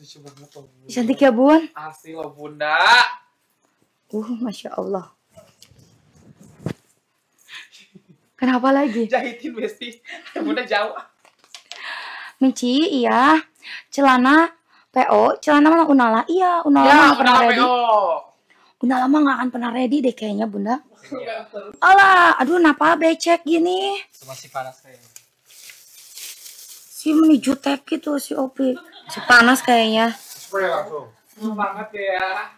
lucu banget loh. Bunda. Cantik ya bun? Asli loh bunda. Uh, masya Allah. Kenapa lagi? Jahitin besti. Bunda jauh. Mici, iya. Celana PO, celana mana Unala? Iya, Unala Ya, nggak pernah ready. PO. Unala mah nggak akan pernah ready deh kayaknya bunda. Iya. Alah, aduh kenapa becek gini? Masih panas kayaknya. Si meni jutek gitu si Opi. Si panas kayaknya. Banget ya.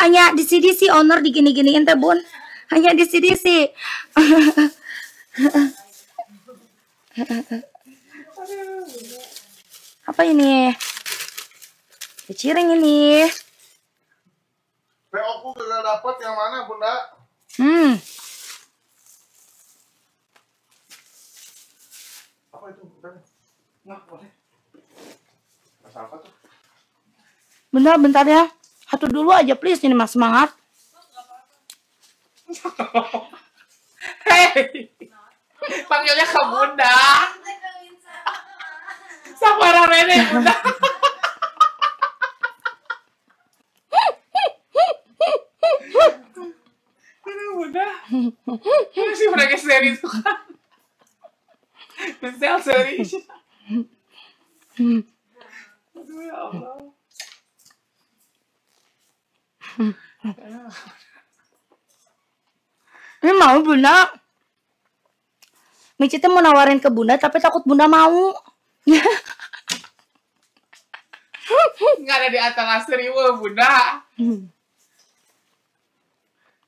Hanya di sini si owner digini-giniin teh bun. Hanya di sini sih. Apa ini? Keciring ini. PO ku gak dapet yang mana bunda? Hmm, Apa itu? Bukan. Nggak boleh. Masa apa tuh? Bentar bentar ya. Satu dulu aja please ini mas semangat. Hei. Panggilnya ke bunda. Sabar Rene bunda. Bunda. Ini sih mereka seri itu kan. Seri. Aduh ya Allah. Ini mau bunda. Mici tuh mau nawarin ke bunda tapi takut bunda mau. Nggak ada di antara seribu bunda.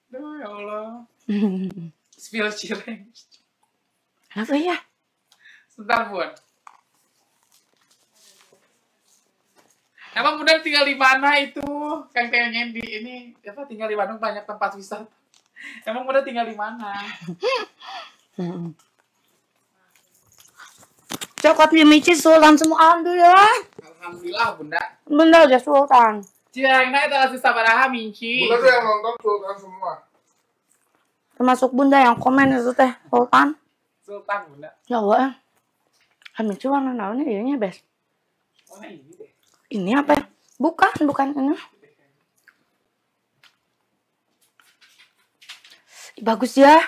Aduh ya Allah. Spill cireng. Apa ya? Sebentar, Bun. Emang Bunda tinggal di mana itu? Kan kayaknya di ini apa tinggal di Bandung banyak tempat wisata. Emang Bunda tinggal di mana? Coklat di Mici sultan semua alhamdulillah. Alhamdulillah, Bunda. Bunda udah sultan. Cirengna itu lasih sabaraha minci. Bunda tuh yang nonton sultan semua. Termasuk bunda yang komen itu teh sultan. Sultan, Bunda. Ya Allah. Kan Mici warna naonnya iya best. Oh, ini deh. Ini apa ya? Bukan, bukan ini. Bagus ya.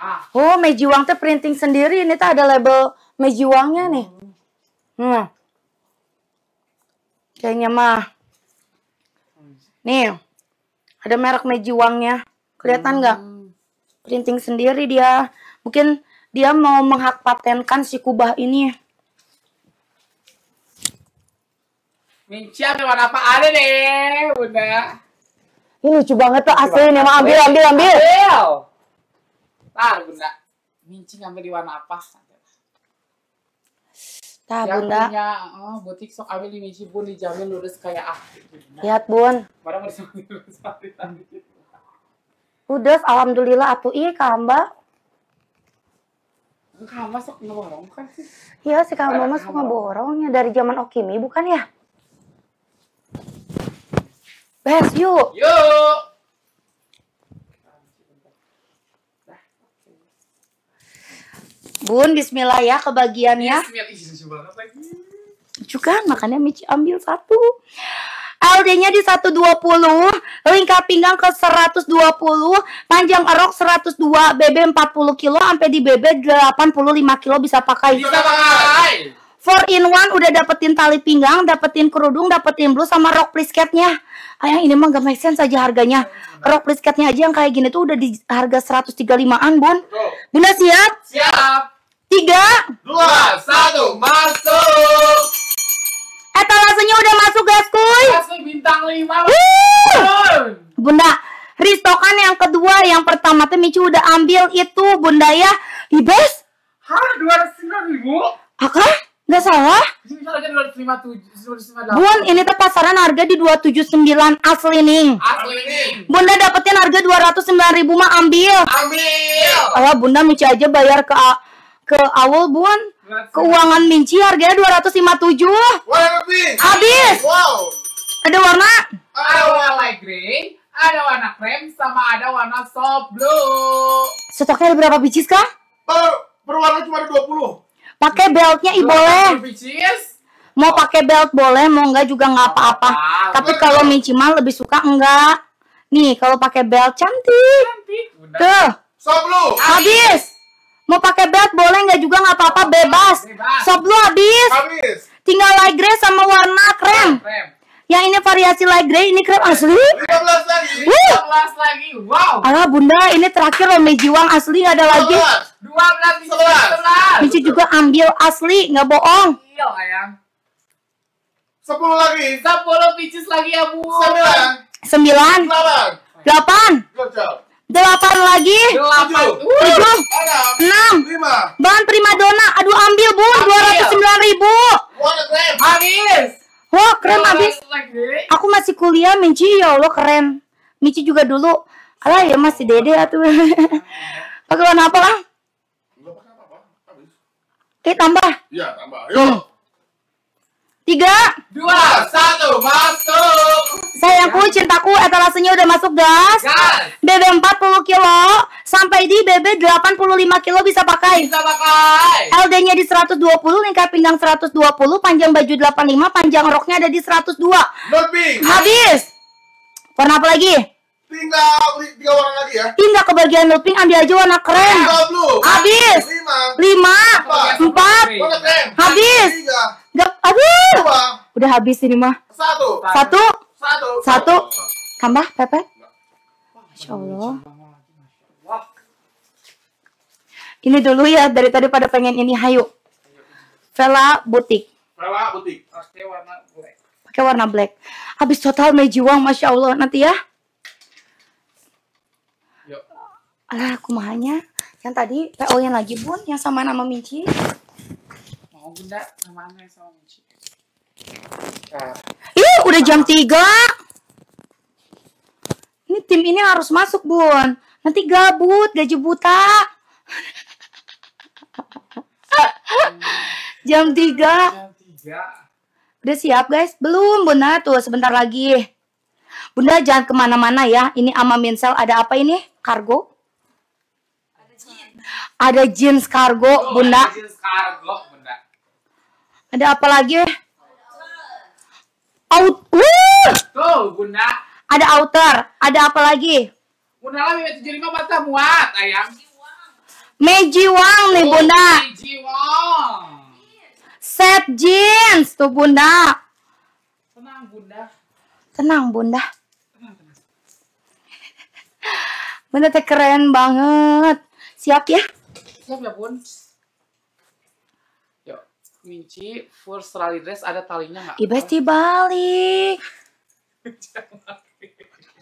Ah, Oh, Mejiwang teh printing sendiri. Ini tuh ada label Mejiwangnya nih. Hmm. Kayaknya mah. Nih. Ada merek Mejiwangnya. Kelihatan nggak? Printing sendiri dia. Mungkin dia mau menghak patenkan si kubah ini. Minci ambil warna apa ada deh, Bunda. Ini lucu banget tuh asli nih. Mau ambil, ambil, ambil. Ambil. Tar, Bunda. Minci ngambil di warna apa? Tah, yang bunda. punya oh, butik sok ambil di Michi pun dijamin lurus kayak ah. Lihat, bun. Barang mau lurus. Udah, alhamdulillah atuh ih kamba. Kamu masuk ngeborong kan sih? Iya, si kamba mah suka kamba. borongnya dari zaman Okimi, bukan ya? Bes, yuk. Yuk. Bun, bismillah ya kebagiannya. Bismillah. Kan, makanya Michi ambil satu. LD-nya di 120, lingkar pinggang ke 120, panjang erok 102, BB 40 kilo, sampai di BB 85 kilo bisa pakai. Bisa pakai. 4 in 1 udah dapetin tali pinggang, dapetin kerudung, dapetin blus sama rok plisketnya. Ayah ini mah gak make sense aja harganya. Rok plisketnya aja yang kayak gini tuh udah di harga 135-an, Bun. Tuh. Bunda siap? Siap. Tiga. Dua, satu, masuk. Etalasenya udah masuk, guys, kuy. Asli bintang lima. Bunda, restokan yang kedua, yang pertama teh Mici udah ambil itu, Bunda ya. Ibes? Hah, dua ratus lima ribu? Akah? Nggak salah? Lima Bun, ini tuh pasaran harga di 279 asli nih. Asli ini. Bunda dapetin harga 209 ribu mah ambil. Ambil. Alah Bunda Mici aja bayar ke ke awal Bun. Keuangan Minci harganya 257. Wah, lebih. Habis. Wow. Ada warna? Ada warna light grey, ada warna krem, sama ada warna soft blue. Stoknya ada berapa biji kah? Per, per warna cuma ada 20. Pakai beltnya i boleh. Mau pakai belt boleh, mau enggak juga nggak apa-apa. Apa-apa. Tapi kalau Michi mah lebih suka enggak. Nih, kalau pakai belt cantik. Cantik. Tuh, lu. habis. Mau pakai belt boleh enggak juga nggak apa-apa, bebas. Bebas. Lu habis. Habis. Tinggal light gray sama warna krem. Krem. Yang ini variasi light gray, ini krem asli. 15 lagi. Wuh. 12 lagi. Wow. Alah bunda, ini terakhir loh Mejiwang asli nggak ada lagi. 12. 12 Michi. Sebelas. 11. Michi juga ambil asli, nggak bohong. Iya, ayang. 10 lagi. 10 pieces lagi ya, Bu. 9. Sembilan, 8. delapan, Good job. delapan lagi, 8. Tujuh. tujuh, 6. enam. 5. Bahan primadona, aduh ambil bun, Ambil. dua ratus sembilan ribu. Habis. Wah keren habis. Lagi. Aku masih kuliah, Michi ya Allah keren. Michi juga dulu. Alah ya masih dede atuh. Pakai warna apa lah? Enggak pakai apa-apa. Habis. Eh tambah. Iya, tambah. Hmm. Yuk. Tiga. Dua, satu, masuk. Sayangku, cintaku, etalasenya udah masuk gas. Gas. BB 40 kilo sampai di BB 85 kilo bisa pakai. Bisa pakai. LD-nya di 120, lingkar pinggang 120, panjang baju 85, panjang roknya ada di 102. Not pink. Habis. Warna apa lagi? Tinggal tiga warna lagi ya. Pindah ke bagian looping, ambil aja warna. Tinggal blue. Habis. 5. 5, 4, Warna krem. Habis. 3. gak, aduh. 2. Udah habis ini mah. 1. Satu, 1. Satu. tambah, pepet. Masya Allah. Wah. Ini dulu ya, dari tadi pada pengen ini, hayu. Vela Butik. Rela butik. Oke, warna black. pakai warna black. Habis total mejiwang, masya Allah nanti ya. Yuk. Alah, kumahanya. Yang tadi PO yang lagi bun, yang sama nama Michi. Mau Bunda sama Aneh sama Michi. Nah, Ih, udah jam 3. Ini tim ini harus masuk bun. Nanti gabut, gaji buta. jam 3. yang tiga. Udah siap guys? Belum Bunda tuh sebentar lagi. Bunda jangan ke mana-mana ya. Ini ama Minsel ada apa ini? Kargo? Ada jeans kargo Oh, Bunda. ada jeans kargo, Bunda. Ada apa lagi? Out. Tuh, Bunda. Ada outer. Ada apa lagi? Bunda lah BB 75 mata muat, ayang. Meiji Wang nih Oh, Bunda. Jiwong. Set jeans tuh Bunda. Tenang, Bunda. Tenang Bunda. Tenang, tenang. Bunda teh keren banget. Siap ya? Siap ya, Bun? Yuk, Minci full strali dress ada talinya nggak? Ibas dibalik.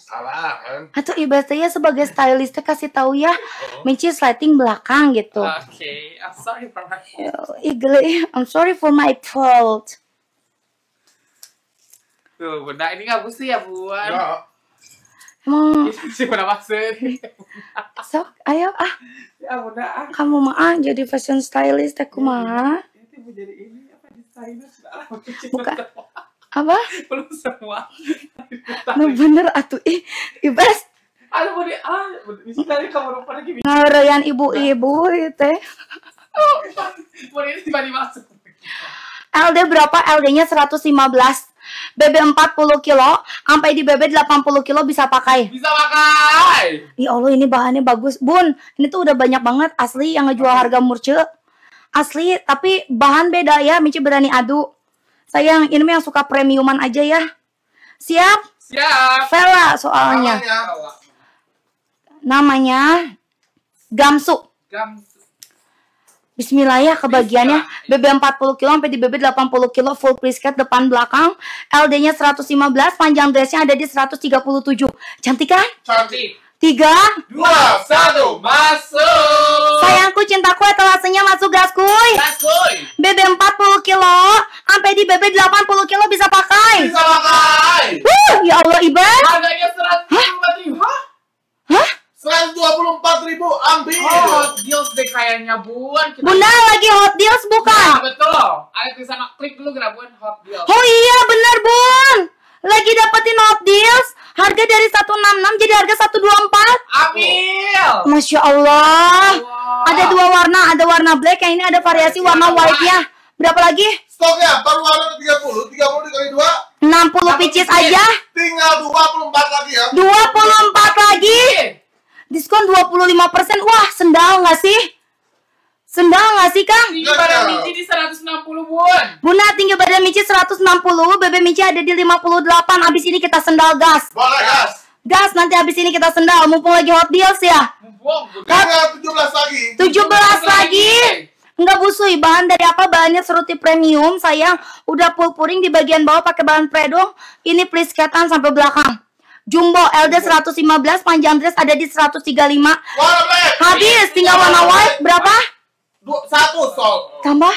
Salah kan. Atau Ibas teh ya sebagai stylist teh kasih tahu ya. Minci sliding belakang gitu. Oke, I'm sorry for my Igle, I'm sorry for my fault. Tuh, Bunda, ini nggak mesti ya, Bun? Ya. Emang sih Bunda maksud. sok, ayo ah, ya, Bunda, ah. kamu mah ah, jadi fashion stylist? Ini mau jadi ini apa desainer. Bukan. Apa? Belum semua. Nah bener atuh ih, Ibas Aduh, mau di ah, di sini tadi kamu lupa lagi. ngarayan ibu-ibu itu. Mau ini tiba-tiba masuk. LD berapa? LD-nya 115. BB 40 kilo, sampai di BB 80 kilo bisa pakai. Bisa pakai. Ya Allah ini bahannya bagus. Bun, ini tuh udah banyak banget asli yang ngejual harga murce. Asli, tapi bahan beda ya. Mici berani adu. Sayang, ini yang suka premiuman aja ya. Siap? Siap. Vela soalnya. Namanya. Namanya Gamsu. Gam. Bismillah ya kebagiannya BB 40 kilo sampai di BB 80 kilo full prisket depan belakang LD-nya 115 panjang dressnya ada di 137 cantik kan? Cantik. Tiga Dua, satu, masuk. sayangku cintaku etalasenya masuk gas kuy Gas, kuy. BB 40 kilo sampai di BB 80 kilo bisa pakai Bisa pakai. Wuh, ya Allah Iban Harganya seratus lima ribu. Hah? Hah? 124 ribu ambil. Oh, hot deals deh kayaknya, Bun. Kita- Bunda lagi hot deals Nah, bukan? betul. Ayo ke sana klik dulu Bun hot deals. Oh iya bener bun Lagi dapetin hot deals Harga dari 166 jadi harga 124 Ambil. Masya Allah Wow. Ada dua warna Ada warna black Yang ini ada variasi warna white-nya Berapa lagi? Stoknya baru ada 30, 30 dikali 2 60 pieces aja. tinggal 24 lagi ya. 24 lagi. Diskon 25%. Wah, sendal nggak sih? Sendal nggak sih, Kang? Tinggi barang Mici di 160 bun. Bunda tinggi badan Mici 160, Bebe Mici ada di 58. Abis ini kita sendal gas. Boleh gas. Gas nanti abis ini kita sendal. Mumpung lagi hot deals ya. Mumpung. Tinggal 17 lagi. 17 lagi. Enggak busui, bahan dari apa? Bahannya seruti premium, sayang. Udah full puring di bagian bawah pakai bahan predong. Ini please ketan sampai belakang. Jumbo LD 115, panjang dress ada di 135. Warna black. Habis, tinggal warna white berapa? Dua, satu sol. Tambah?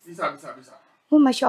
Bisa, bisa, bisa. Oh, Masya